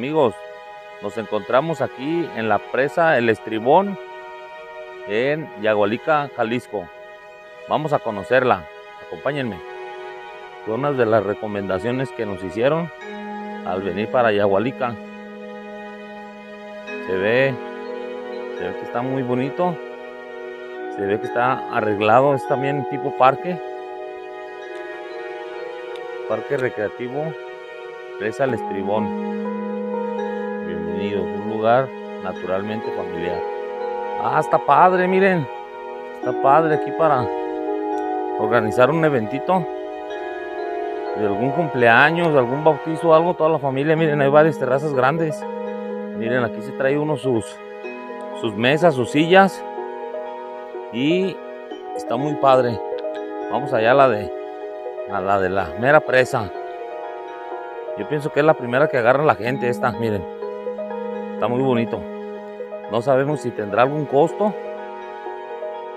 Amigos, nos encontramos aquí en la presa El Estribón en Yagualica, Jalisco. Vamos a conocerla. Acompáñenme. Fue una de las recomendaciones que nos hicieron al venir para Yagualica. Se ve, se ve que está muy bonito. Se ve que está arreglado. Es también tipo parque. Parque recreativo. Presa El Estribón. Naturalmente familiar. Ah, está padre, miren. Está padre aquí para organizar un eventito de algún cumpleaños, de algún bautizo, algo, toda la familia. Miren, hay varias terrazas grandes. Miren, aquí se trae uno sus, sus mesas, sus sillas. Y está muy padre. Vamos allá a la de a la de la mera presa. Yo pienso que es la primera que agarra la gente esta, miren. Está muy bonito. No sabemos si tendrá algún costo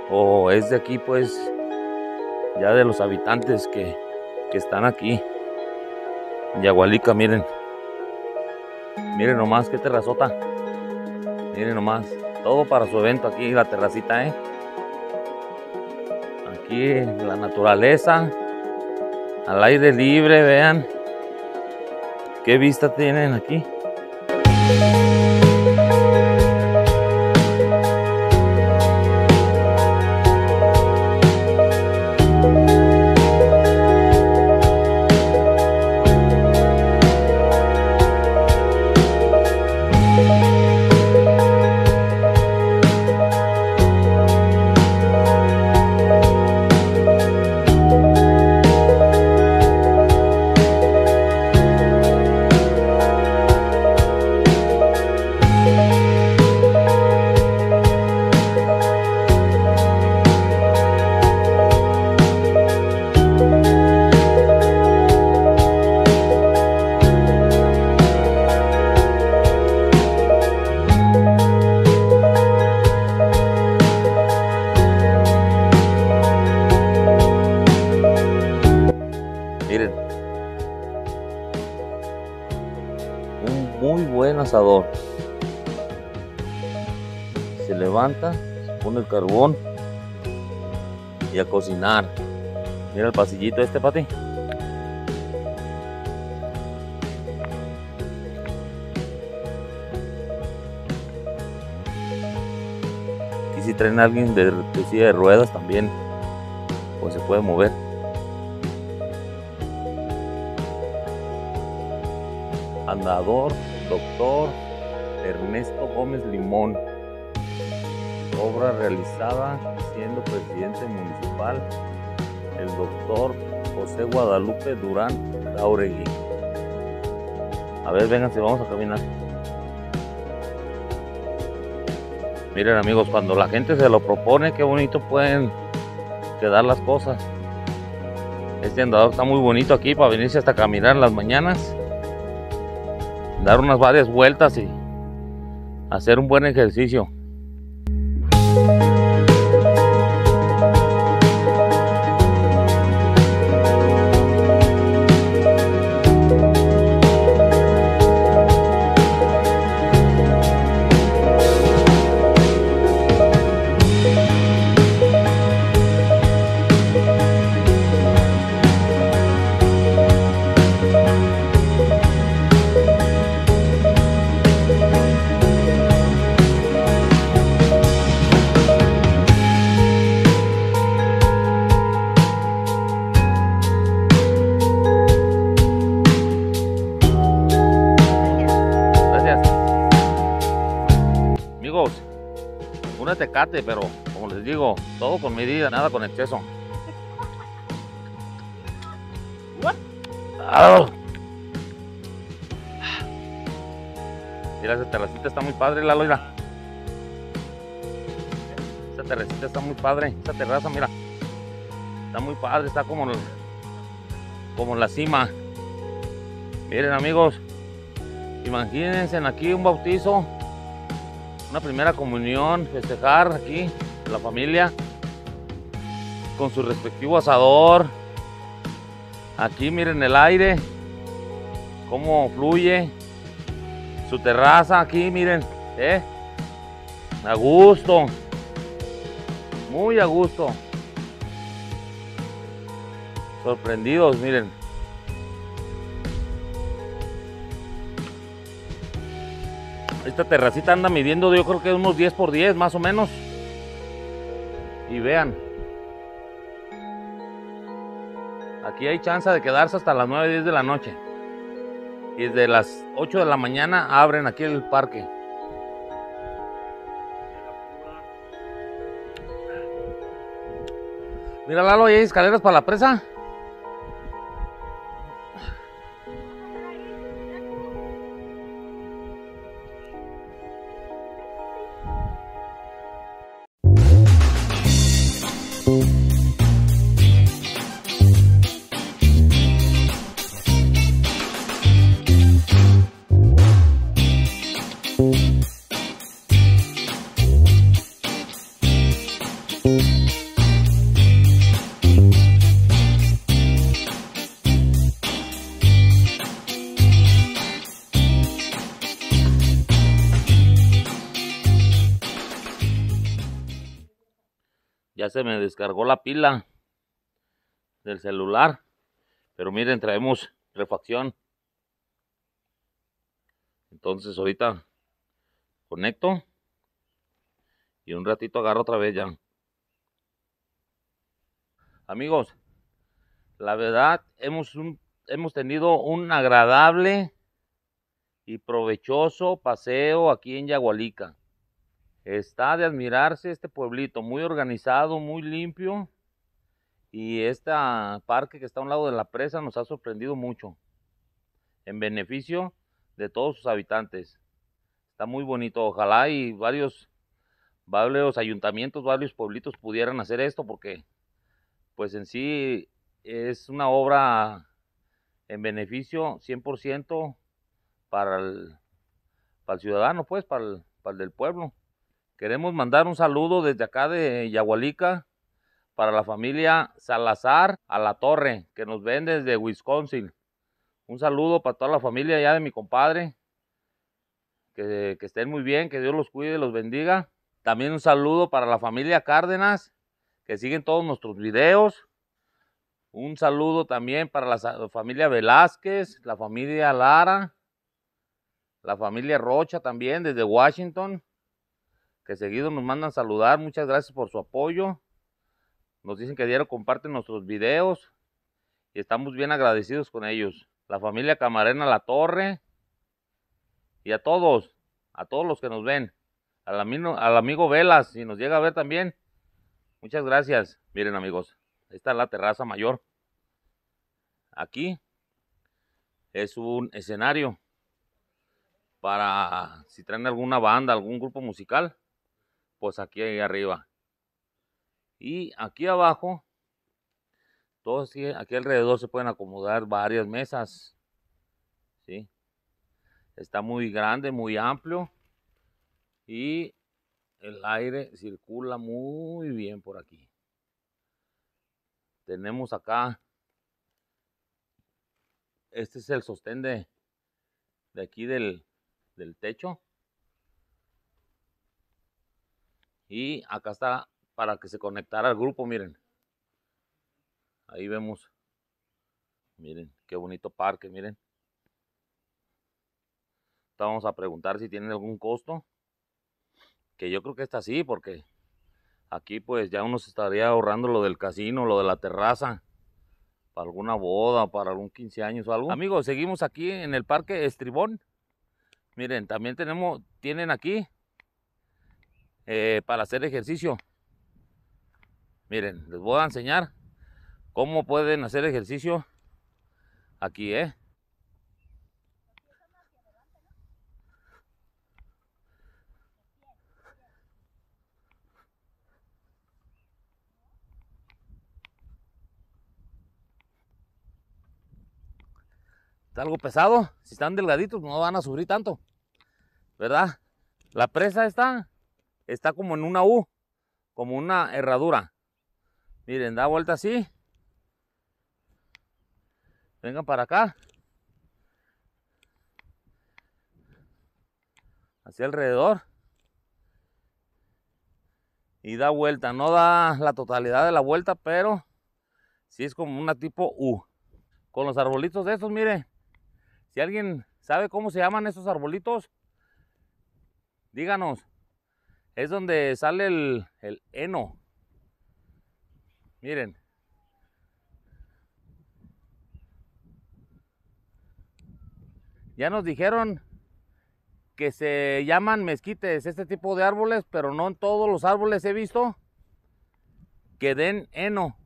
o es de aquí pues ya de los habitantes que, que están aquí. Yagualica, miren. Miren nomás qué terrazota. Miren nomás. Todo para su evento aquí, la terracita, ¿eh? Aquí la naturaleza. Al aire libre, vean. Qué vista tienen aquí. Miren. Se levanta, se pone el carbón y a cocinar. Mira el pasillito este, Pati. Y si traen a alguien de, de silla de ruedas también, pues se puede mover. Andador, doctor Ernesto Gómez Limón. Obra realizada siendo presidente municipal el doctor José Guadalupe Durán Jauregui. A ver, vénganse, vamos a caminar. Miren amigos, cuando la gente se lo propone, qué bonito pueden quedar las cosas. Este andador está muy bonito aquí para venirse hasta caminar las mañanas dar unas varias vueltas y hacer un buen ejercicio. Tecate, pero como les digo, todo con medida, nada con exceso. Mira, esa terracita está muy padre, la loira. Esa terracita está muy padre. Esa terraza, mira. Está muy padre, está como, como la cima. Miren, amigos. Imagínense aquí un bautizo, una primera comunión, festejar aquí, la familia, con su respectivo asador. Aquí miren el aire, cómo fluye. su terraza aquí, miren, ¿eh? A gusto. Muy a gusto. Sorprendidos, miren. Esta terracita anda midiendo yo creo que unos 10 por 10 más o menos. Y vean. Aquí hay chance de quedarse hasta las 9, 10 de la noche. Y desde las 8 de la mañana abren aquí el parque. Mira Lalo, ¿y hay escaleras para la presa? Ya se me descargó la pila del celular. Pero miren, traemos refacción. Entonces ahorita conecto y un ratito agarro otra vez ya. Amigos, la verdad hemos, hemos tenido un agradable y provechoso paseo aquí en Yagualica. Está de admirarse este pueblito, muy organizado, muy limpio. Y este parque que está a un lado de la presa nos ha sorprendido mucho. En beneficio de todos sus habitantes. Está muy bonito. Ojalá y varios, varios ayuntamientos, varios pueblitos pudieran hacer esto porque pues en sí es una obra en beneficio 100% para el, para el ciudadano, pues, para el, para el del pueblo. Queremos mandar un saludo desde acá de Yagualica para la familia Salazar a la Torre, que nos ven desde Wisconsin. Un saludo para toda la familia ya de mi compadre. Que, que estén muy bien, que Dios los cuide y los bendiga. También un saludo para la familia Cárdenas, que siguen todos nuestros videos. Un saludo también para la familia Velázquez, la familia Lara, la familia Rocha también desde Washington que seguido nos mandan saludar. Muchas gracias por su apoyo. Nos dicen que diario comparten nuestros videos y estamos bien agradecidos con ellos. La familia Camarena La Torre y a todos, a todos los que nos ven. Al amigo, al amigo Velas, si nos llega a ver también. Muchas gracias. Miren amigos, esta es la terraza mayor. Aquí es un escenario para si traen alguna banda, algún grupo musical, pues aquí arriba. Y aquí abajo, todos aquí alrededor se pueden acomodar varias mesas. ¿sí? Está muy grande, muy amplio. Y el aire circula muy bien por aquí. Tenemos acá, este es el sostén de, de aquí del, del techo. Y acá está para que se conectara al grupo, miren. Ahí vemos. Miren, qué bonito parque, miren. Vamos a preguntar si tienen algún costo. Que yo creo que está así, porque aquí pues ya uno se estaría ahorrando lo del casino, lo de la terraza. Para alguna boda, para algún 15 años o algo. Amigos, seguimos aquí en el parque Estribón. Miren, también tenemos, tienen aquí eh, para hacer ejercicio. Miren, les voy a enseñar cómo pueden hacer ejercicio aquí, ¿eh? Está algo pesado. Si están delgaditos no van a sufrir tanto. ¿Verdad? La presa está está como en una U, como una herradura. Miren, da vuelta así. Vengan para acá. hacia alrededor y da vuelta. No da la totalidad de la vuelta, pero sí es como una tipo U. Con los arbolitos de estos, mire, si alguien sabe cómo se llaman esos arbolitos, díganos. Es donde sale el, el heno. Miren. Ya nos dijeron que se llaman mezquites, este tipo de árboles, pero no en todos los árboles he visto que den heno.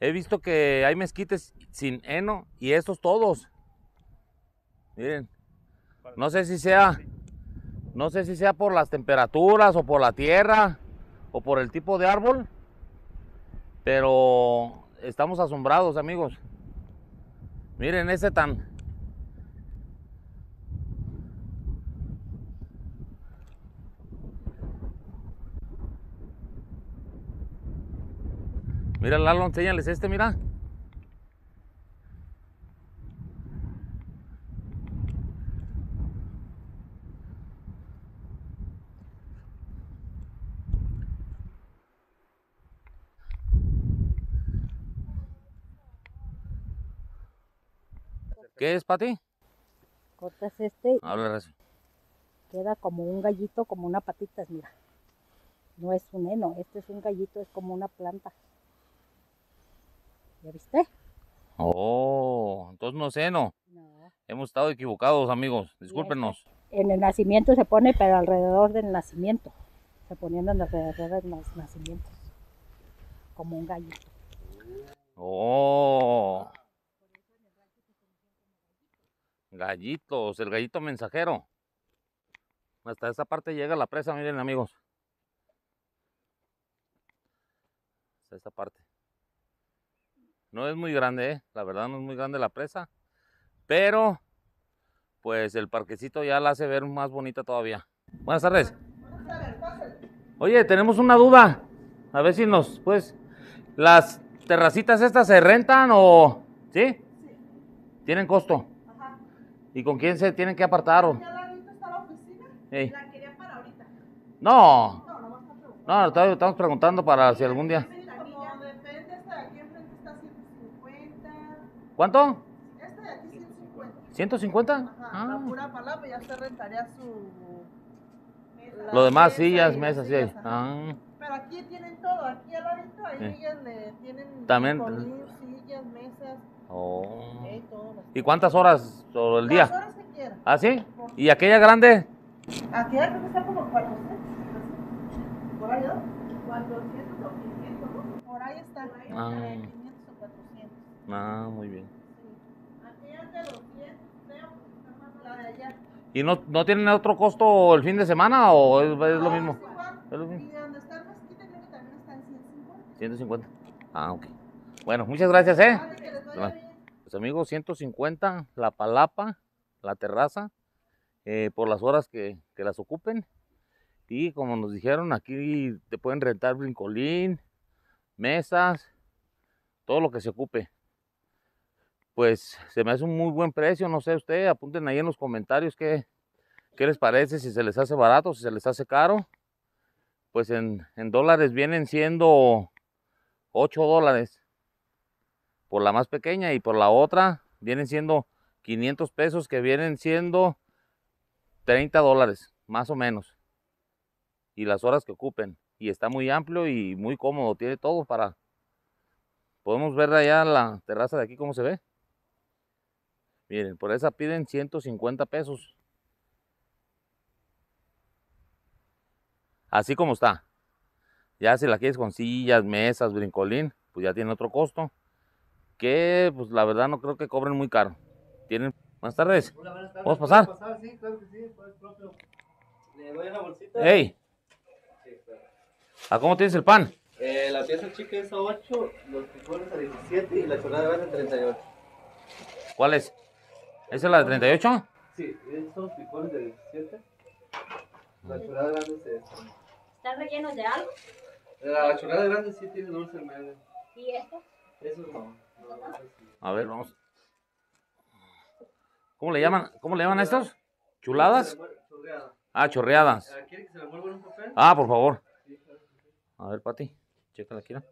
He visto que hay mezquites sin heno y estos todos. Miren, no sé si sea, no sé si sea por las temperaturas o por la tierra o por el tipo de árbol, pero estamos asombrados, amigos. Miren ese tan Mira, Lalo, enséñales este, mira. ¿Qué es, Pati? Cortas este, Habla queda como un gallito, como una patitas, mira. No es un heno, este es un gallito, es como una planta. ¿Ya viste? Oh, entonces no sé, no. No. Hemos estado equivocados, amigos. Discúlpenos. En el nacimiento se pone, pero alrededor del nacimiento. Se ponían alrededor de los nacimientos. Como un gallito. Oh. Gallitos, el gallito mensajero. Hasta esa parte llega la presa, miren amigos. Hasta esta parte. No es muy grande, ¿eh? la verdad no es muy grande la presa. Pero, pues el parquecito ya la hace ver más bonita todavía. Buenas tardes. Oye, tenemos una duda. A ver si nos, pues, las terracitas estas se rentan o, ¿sí? ¿Tienen costo? ¿Y con quién se tienen que apartar? O? Ya la la. La quería para ahorita. No, No, no, estamos preguntando para si algún día. Como depende, esta de aquí enfrente está 150. ¿Cuánto? Esta de aquí ¿150? 150. Ajá. La Ah, pura palabra ya se rentaría su. la lo demás, sillas, mesas, sí. ajá. Ah, Pero aquí tienen todo. Aquí al ladito, ahí Sí. ellas le tienen. También- colmillos, sillas, mesas. Oh. todo. ¿Y cuántas horas sobre el Las día? horas que quieran. ¿Ah, sí? ¿Y aquella grande? Aquí creo que está como 400. ¿Por ahí, no? 400 o 500, ¿no? Por ahí está. Ah. Entre 500 o 400. Ah, muy bien. Aquí es de 200, creo. La de allá. ¿Y no, no tienen otro costo el fin de semana o es, es lo mismo? Es lo mismo. Y donde está el mezquite creo que también está en 150. 150. Ah, ok. Bueno, muchas gracias, ¿eh? Pues amigos, 150 la palapa, la terraza, eh, por las horas que, que las ocupen. Y como nos dijeron, aquí te pueden rentar brincolín, mesas, todo lo que se ocupe. Pues se me hace un muy buen precio, no sé usted, apunten ahí en los comentarios qué, qué les parece, si se les hace barato, si se les hace caro. Pues en, en dólares vienen siendo 8 dólares por la más pequeña y por la otra vienen siendo 500 pesos que vienen siendo 30 dólares, más o menos. Y las horas que ocupen. Y está muy amplio y muy cómodo, tiene todo para... Podemos ver allá la terraza de aquí cómo se ve. Miren, por esa piden 150 pesos. Así como está. Ya si la quieres con sillas, mesas, brincolín, pues ya tiene otro costo que pues la verdad no creo que cobren muy caro. Tienen buenas tardes. Hola, buenas tardes. ¿Puedo pasar? ¿Puedo pasar? Sí, claro que sí, pues propio. Le doy una bolsita. Hey, Sí, espera. ¿a cómo tienes el pan? Eh, la pieza chica es a 8, los frijoles a 17 y la chorrada de grande a 38. ¿Cuál es? ¿Esa es la de 38? Sí, esos son frijoles de 17. La chorrada grande se... ¿Están rellenos de algo? La chorrada grande sí tiene dulce en medio. ¿Y esto? Esos no. A ver, vamos. ¿Cómo le llaman? ¿Cómo le llaman a estos? ¿Chuladas? Ah, chorreadas. ¿Quiere que se le mueva en un papel? Ah, por favor. A ver, Pati, chécala aquí. ¿no?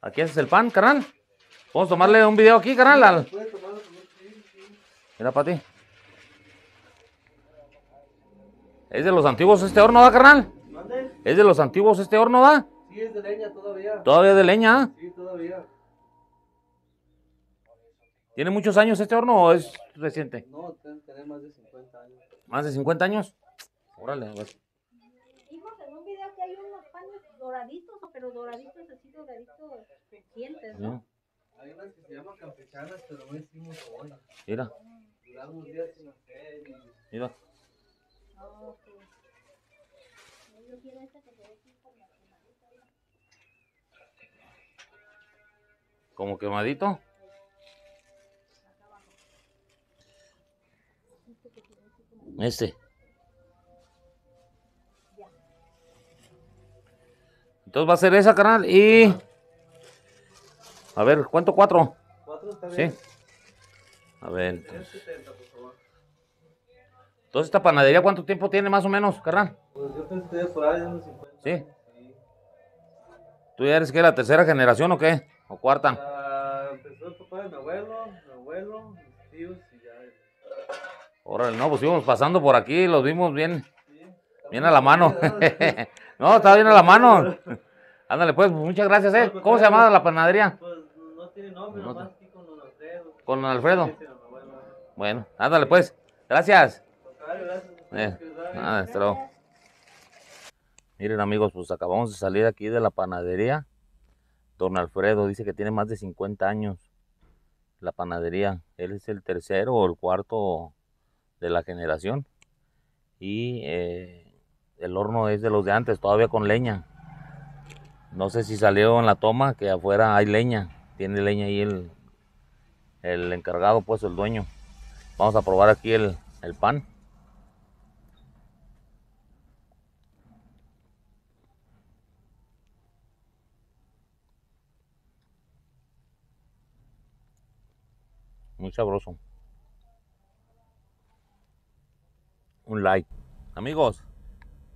Aquí haces el pan, carnal. Vamos a tomarle un video aquí, carnal. Mira, Pati. Es de los antiguos este horno, ¿da, carnal? ¿Mande? Es de los antiguos este horno, ¿da? Sí, es de leña todavía. Todavía de leña. Sí, todavía. ¿Tiene muchos años este horno o es reciente? No, tiene más de 50 años. ¿Más de 50 años? Órale, a ver. Vimos en un video que hay unos panes doraditos, pero doraditos así, doraditos recientes, ¿no? Hay unas que se llaman campechanas, pero no hicimos hoy. Mira, Duramos días sin hacer mira. Yo quiero esta que se ve así como quemadito. Este. Entonces va a ser esa, carnal. Y. A ver, ¿cuánto? ¿Cuatro? ¿Cuatro está Sí. A ver. Es Entonces, 70, por favor. Entonces, ¿esta panadería cuánto tiempo tiene más o menos, carnal? Pues yo pensé que por ahí unos 50. Sí. Sí. ¿Tú ya eres que la tercera generación o qué? ¿O cuarta? Ah, empezó el papá de mi abuelo, mi abuelo, mis tíos y ya. Órale, no, pues íbamos pasando por aquí, los vimos bien, Sí. Bien a la mano. no, está bien a la mano. Ándale, pues, muchas gracias, ¿eh? ¿Cómo se llama la panadería? Pues no tiene nombre, No nomás aquí con don Alfredo. Con don Alfredo. Bueno, ándale, pues. Gracias. Eh, luego. Miren, amigos, pues acabamos de salir aquí de la panadería. Don Alfredo dice que tiene más de 50 años la panadería. Él es el tercero o el cuarto de la generación. Y eh, el horno es de los de antes, todavía con leña. No sé si salió en la toma, que afuera hay leña. Tiene leña ahí el, el encargado, pues el dueño. Vamos a probar aquí el, el pan. Muy sabroso. Un like. Amigos,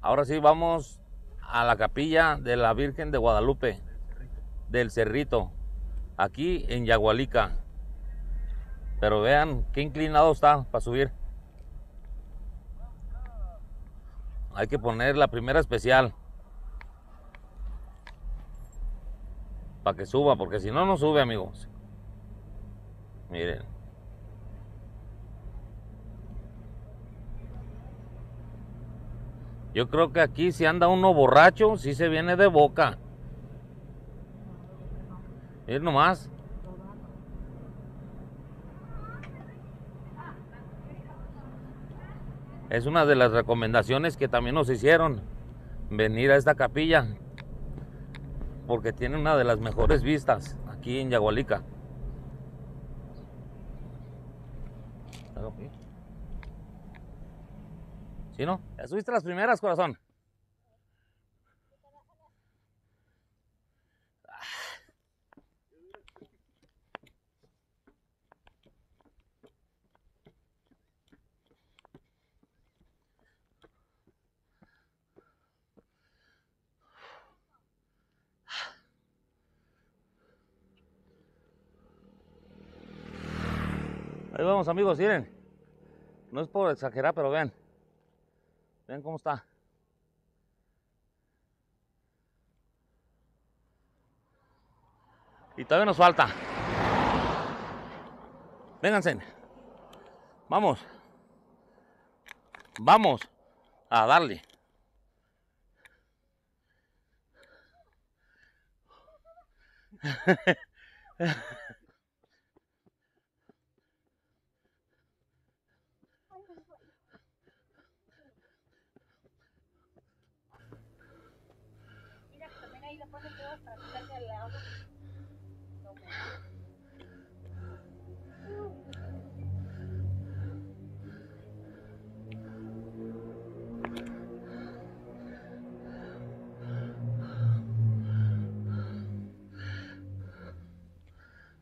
ahora sí vamos a la capilla de la Virgen de Guadalupe, del Cerrito, aquí en Yagualica. Pero vean qué inclinado está para subir. Hay que poner la primera especial. Para que suba, porque si no, no sube, amigos. Miren. Yo creo que aquí si anda uno borracho, sí se viene de boca. Miren nomás. Es una de las recomendaciones que también nos hicieron venir a esta capilla porque tiene una de las mejores vistas aquí en Yagualica. ¿Sí, no? ¿Ya subiste las primeras, corazón? Ahí vamos amigos, miren. No es por exagerar, pero vean. Vean cómo está. Y todavía nos falta. Vénganse. Vamos. Vamos a darle.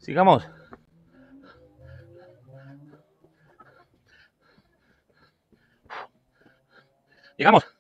Sigamos. Llegamos.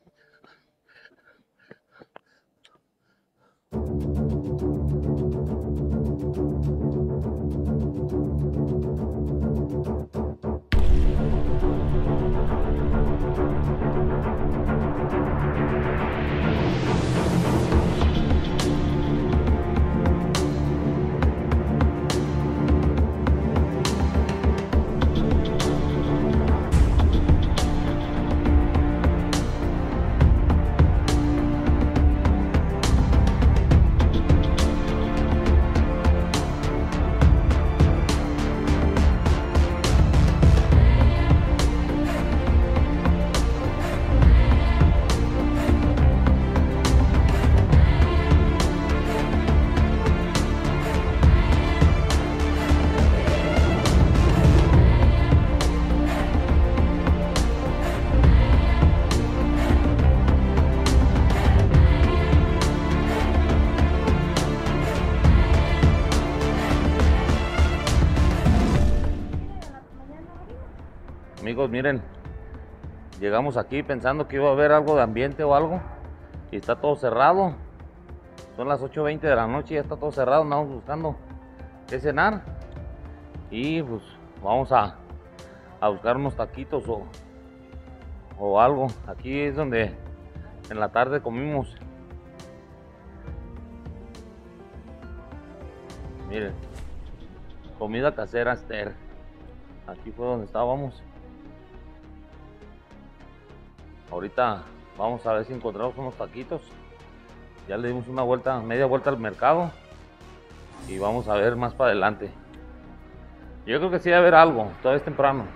Miren, llegamos aquí pensando que iba a haber algo de ambiente o algo y está todo cerrado. Son las 8.20 de la noche y ya está todo cerrado. Andamos buscando qué cenar y pues vamos a, a buscar unos taquitos o, o algo. Aquí es donde en la tarde comimos. Miren, comida casera Esther. Aquí fue donde estábamos. Ahorita vamos a ver si encontramos unos taquitos. Ya le dimos una vuelta, media vuelta al mercado. Y vamos a ver más para adelante. Yo creo que sí va a haber algo, todavía es temprano.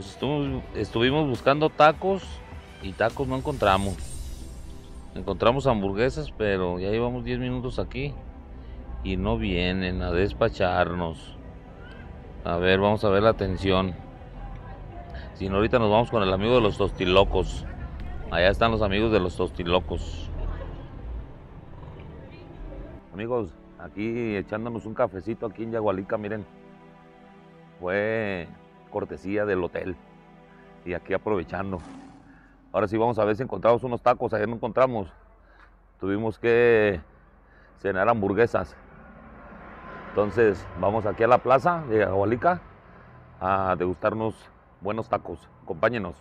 Pues estuvimos, buscando tacos y tacos no encontramos. Encontramos hamburguesas, pero ya llevamos 10 minutos aquí y no vienen a despacharnos. A ver, vamos a ver la atención. Si no, ahorita nos vamos con el amigo de los tostilocos. Allá están los amigos de los tostilocos. Amigos, aquí echándonos un cafecito aquí en Yagualica, miren. Fue cortesía del hotel. Y aquí aprovechando. Ahora sí vamos a ver si encontramos unos tacos. Ayer no encontramos. Tuvimos que cenar hamburguesas. Entonces vamos aquí a la plaza de Agualica a degustarnos buenos tacos. Acompáñenos.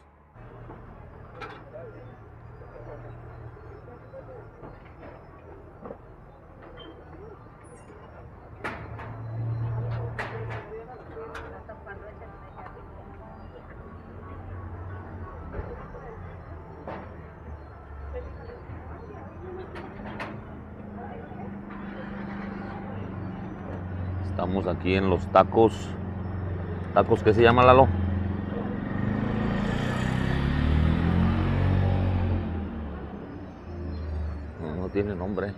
Estamos en los tacos. ¿Tacos qué se llama Lalo? No, no tiene nombre.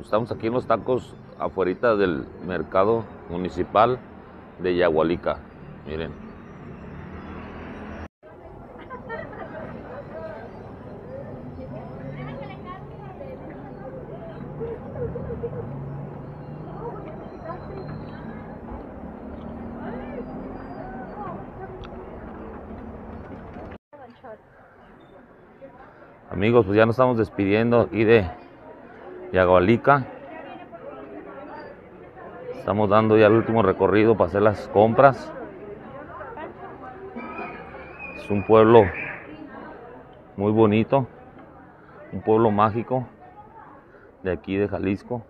Estamos aquí en los tacos afuera del mercado municipal de Yagualica. Miren. Amigos, pues ya nos estamos despidiendo aquí de Yagualica. Estamos dando ya el último recorrido para hacer las compras. Es un pueblo muy bonito, un pueblo mágico de aquí de Jalisco.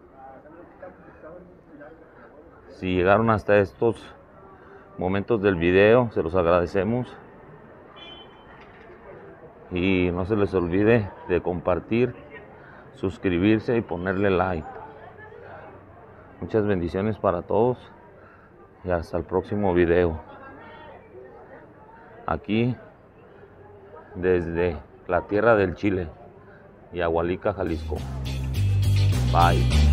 Si llegaron hasta estos momentos del video, se los agradecemos. Y no se les olvide de compartir, suscribirse y ponerle like. Muchas bendiciones para todos y hasta el próximo video. Aquí desde la tierra del Chile y Agualica, Jalisco. Bye.